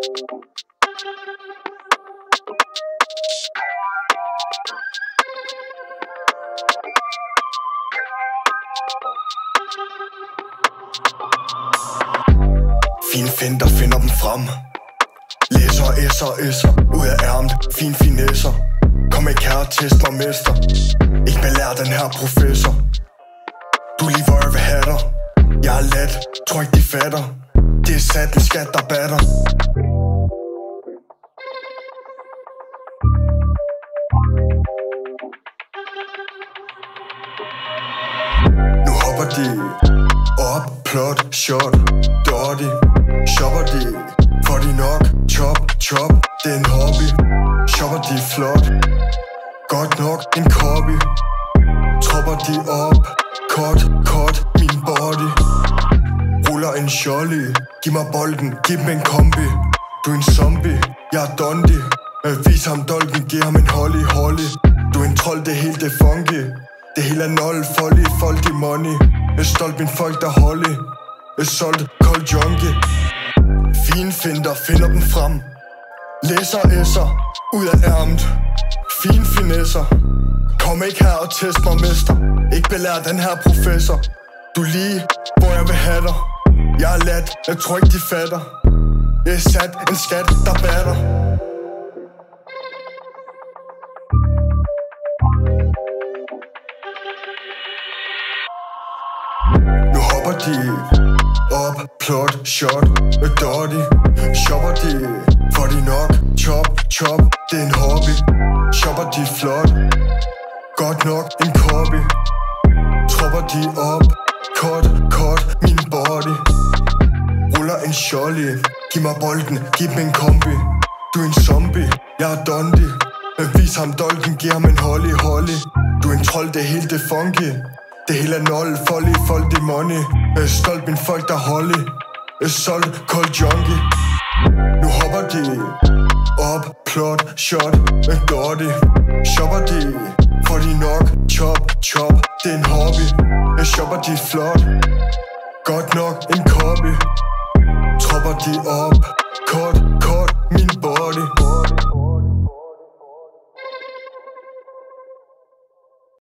Fin finder finder dem frem. Læser, S'er, S'er Ud af ærmet, fin finesser. Kom ikke her og test mig mester. Ikke belærer den her professor? Du lige hvor jeg vil have dig. Jeg er let, tror ikke de fatter. Det er sat en skat der batter. De op, plot, shot, dotty. Shopper de, får de nok, chop, chop. Det er en hobby, shopper de flot. Godt nok en copy. Tropper de op, cut, cut, min body. Ruller en jolly, giv mig bolden, giv dem en kombi. Du er en zombie, jeg er Dondi. Vis ham dolken, giv ham en holly, holly. Du er en trold, det hele det funky. Det hele er nul, folly, folk money. Jeg stolt min folk, der holde Jeg solgte kold junkie. Fine finder, finder dem frem. Læser S'er, ud af ærmet. Fine finesser. Kom ikke her og test mig, mester Ikke belær den her professor. Du lige, hvor jeg vil have dig. Jeg er lat, jeg tror ikke de fatter. Jeg er sat en skat, der batter. Shopper de op, plot, shot, a dirty Shopper de, får de nok, chop, chop, det er en hobby. Shopper de flot, godt nok en copy. Tropper de op, cut, cut, min body. Ruller en jolly, giv mig bolden, giv mig en kombi. Du er en zombie, jeg er Dondi. Vis ham dolken, giv ham en holly, holly. Du er en trold, det hele det funky. Det hele er nul, folly, folk i money. Jeg er stolt min folk, der holde. Jeg er solgt, kold junkie. Nu hopper de op, plot, shot, øh, med dirty Shopper de, får de nok, chop, chop, det er en hobby. Jeg shopper de flot, godt nok en copy. Tropper de op, kort, kort, min body.